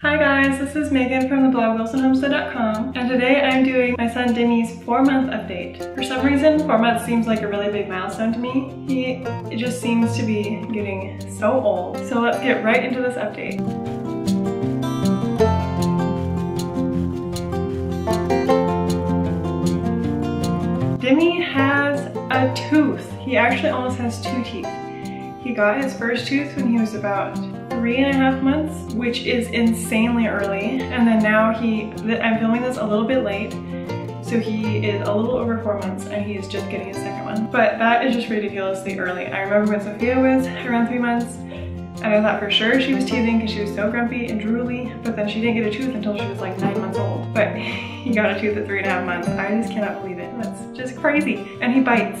Hi guys, this is Megan from the blog wilsonhomestead.com and today I'm doing my son Dimi's four month update. For some reason, four months seems like a really big milestone to me. He it just seems to be getting so old. So let's get right into this update. Dimi has a tooth. He actually almost has two teeth. He got his first tooth when he was about three and a half months, which is insanely early. And then now he, I'm filming this a little bit late, so he is a little over four months and he is just getting his second one. But that is just ridiculously early. I remember when Sophia was around three months and I thought for sure she was teething because she was so grumpy and drooly, but then she didn't get a tooth until she was like nine months old. But he got a tooth at three and a half months. I just cannot believe it. That's just crazy. And he bites.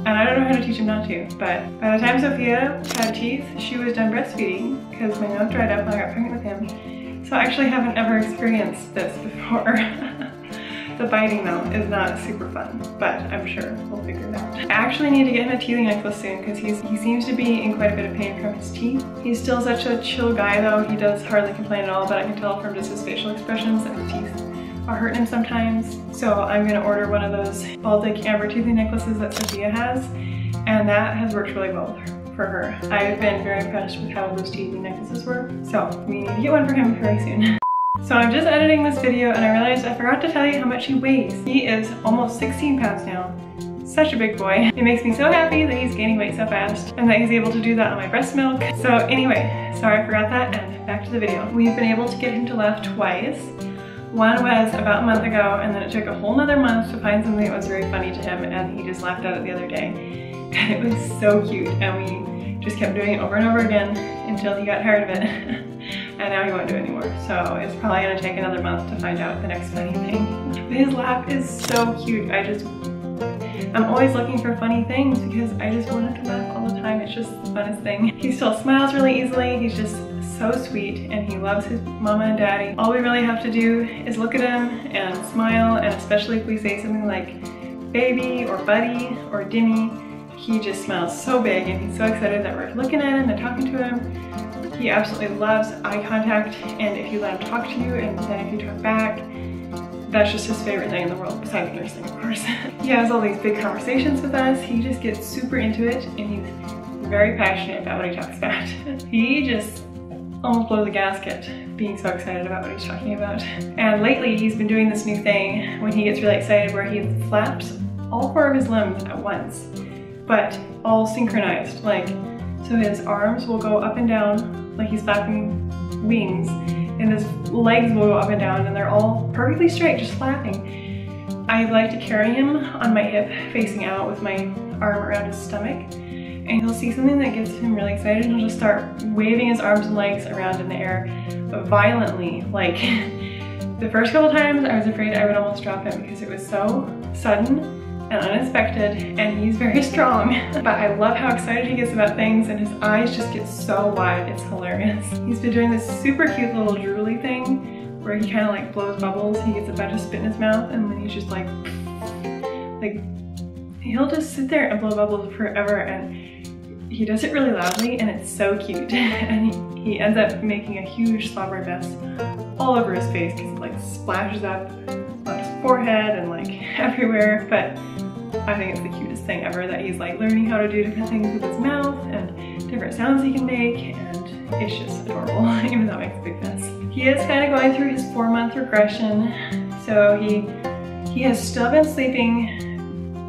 And I don't know how to teach him not to, but by the time Sophia had teeth, she was done breastfeeding because my nose dried up when I got pregnant with him. So I actually haven't ever experienced this before. the biting though is not super fun, but I'm sure we'll figure it out. I actually need to get him a teething necklace soon because he seems to be in quite a bit of pain from his teeth. He's still such a chill guy though. He does hardly complain at all, but I can tell from just his facial expressions that his teeth are hurting him sometimes. So I'm gonna order one of those Baltic amber teething necklaces that Sophia has, and that has worked really well for her. I've been very impressed with how those teething necklaces work. So we need to get one for him very soon. So I'm just editing this video and I realized I forgot to tell you how much he weighs. He is almost 16 pounds now. Such a big boy. It makes me so happy that he's gaining weight so fast and that he's able to do that on my breast milk. So anyway, sorry I forgot that and back to the video. We've been able to get him to laugh twice one was about a month ago and then it took a whole nother month to find something that was very funny to him and he just laughed at it the other day. And it was so cute and we just kept doing it over and over again until he got tired of it. and now he won't do it anymore. So it's probably gonna take another month to find out the next funny thing. His laugh is so cute. I just, I'm always looking for funny things because I just want him to laugh all the time. It's just the funnest thing. He still smiles really easily. He's just so sweet and he loves his mama and daddy. All we really have to do is look at him and smile and especially if we say something like baby or buddy or Dimi, he just smiles so big and he's so excited that we're looking at him and talking to him. He absolutely loves eye contact and if you let him talk to you and then if you talk back, that's just his favorite thing in the world, besides nursing, of course. he has all these big conversations with us. He just gets super into it and he's very passionate about what he talks about. he just almost blow the gasket being so excited about what he's talking about. And lately he's been doing this new thing when he gets really excited where he flaps all four of his limbs at once, but all synchronized. Like, so his arms will go up and down like he's flapping wings and his legs will go up and down and they're all perfectly straight, just flapping. I like to carry him on my hip facing out with my arm around his stomach and he'll see something that gets him really excited and he'll just start waving his arms and legs around in the air violently. Like the first couple times I was afraid I would almost drop him because it was so sudden and unexpected and he's very strong. but I love how excited he gets about things and his eyes just get so wide, it's hilarious. He's been doing this super cute little drooly thing where he kind of like blows bubbles. He gets a bunch of spit in his mouth and then he's just like, like he'll just sit there and blow bubbles forever and he does it really loudly and it's so cute. and he, he ends up making a huge slobbery mess all over his face because it like splashes up on his forehead and like everywhere. But I think it's the cutest thing ever that he's like learning how to do different things with his mouth and different sounds he can make and it's just adorable even though it makes a big mess. He is kind of going through his four month regression. So he, he has still been sleeping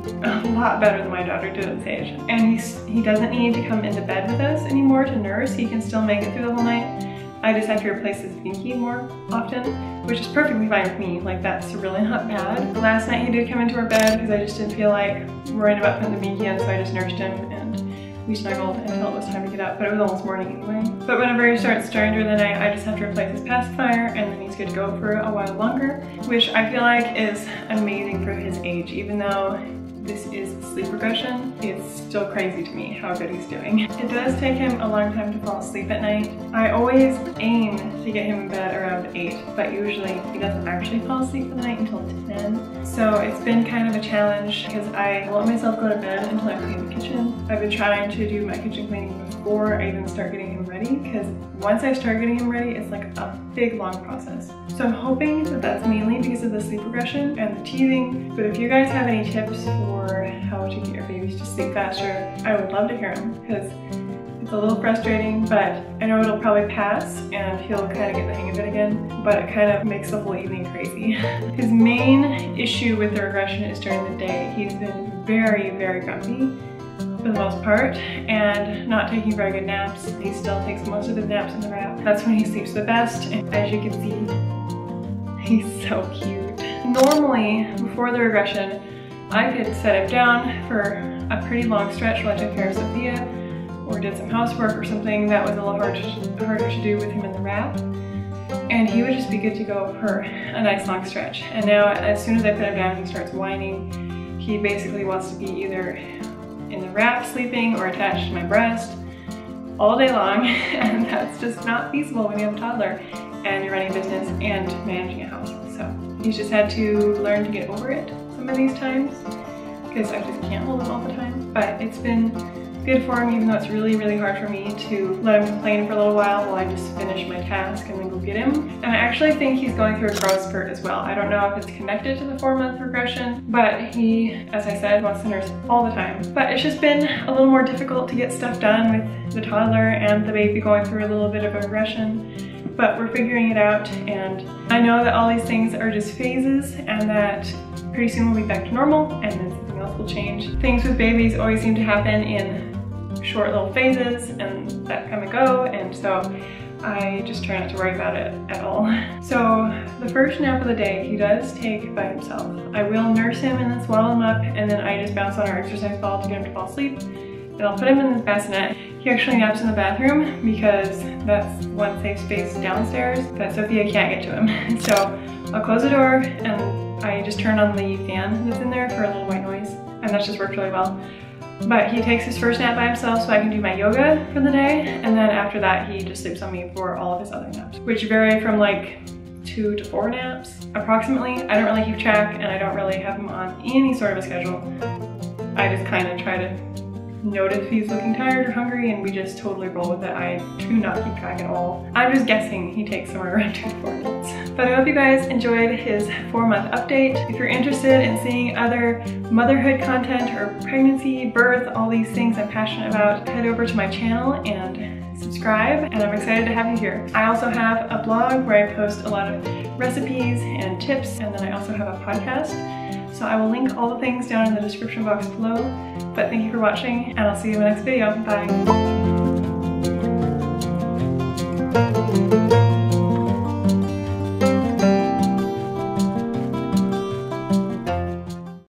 a lot better than my daughter did at Sage. And he's, he doesn't need to come into bed with us anymore to nurse. He can still make it through the whole night. I just have to replace his binky more often, which is perfectly fine with me. Like that's really not bad. Last night he did come into our bed because I just didn't feel like worrying about putting the binky in, so I just nursed him and we snuggled until it was time to get up, but it was almost morning anyway. But whenever he starts stirring during the night, I just have to replace his pacifier and then he's good to go for a while longer, which I feel like is amazing for his age, even though this is sleep regression, it's still crazy to me how good he's doing. It does take him a long time to fall asleep at night. I always aim to get him in bed around 8, but usually he doesn't actually fall asleep the night until 10. So it's been kind of a challenge because I let myself go to bed until I clean the kitchen. I've been trying to do my kitchen cleaning before I even start getting him ready because once I start getting him ready, it's like a big long process. So I'm hoping that that's mainly because of the sleep regression and the teething. But if you guys have any tips for how to get your babies to sleep faster, I would love to hear them because it's a little frustrating, but I know it'll probably pass and he'll kind of get the hang of it again, but it kind of makes the whole evening crazy. His main issue with the regression is during the day. He's been very, very grumpy for the most part and not taking very good naps. He still takes most of his naps in the wrap. That's when he sleeps the best and as you can see, he's so cute. Normally, before the regression, I could set him down for a pretty long stretch while I took care of Sophia or did some housework or something that was a little hard to, harder to do with him in the wrap. And he would just be good to go for a nice long stretch. And now as soon as I put him down, he starts whining. He basically wants to be either in the wrap sleeping or attached to my breast all day long. And that's just not feasible when you have a toddler and you're running a business and managing a house. So he's just had to learn to get over it some of these times because I just can't hold him all the time. But it's been good for him even though it's really, really hard for me to let him complain for a little while while I just finish my task and then go get him. And I actually think he's going through a growth spurt as well. I don't know if it's connected to the four month regression, but he, as I said, wants to nurse all the time. But it's just been a little more difficult to get stuff done with the toddler and the baby going through a little bit of a regression but we're figuring it out and I know that all these things are just phases and that pretty soon we'll be back to normal and then else will change. Things with babies always seem to happen in short little phases and that come and go and so I just try not to worry about it at all. So the first nap of the day he does take by himself. I will nurse him and then swaddle him up and then I just bounce on our exercise ball to get him to fall asleep. Then I'll put him in the bassinet. He actually naps in the bathroom because that's one safe space downstairs that Sophia can't get to him. So I'll close the door and I just turn on the fan that's in there for a little white noise and that's just worked really well. But he takes his first nap by himself so I can do my yoga for the day. And then after that, he just sleeps on me for all of his other naps, which vary from like two to four naps approximately. I don't really keep track and I don't really have him on any sort of a schedule. I just kind of try to notice if he's looking tired or hungry and we just totally roll with it. I do not keep track at all. I'm just guessing he takes somewhere around two to four minutes. But I hope you guys enjoyed his four month update. If you're interested in seeing other motherhood content or pregnancy, birth, all these things I'm passionate about, head over to my channel and subscribe and I'm excited to have you here. I also have a blog where I post a lot of recipes and tips and then I also have a podcast so I will link all the things down in the description box below. But thank you for watching and I'll see you in the next video. Bye.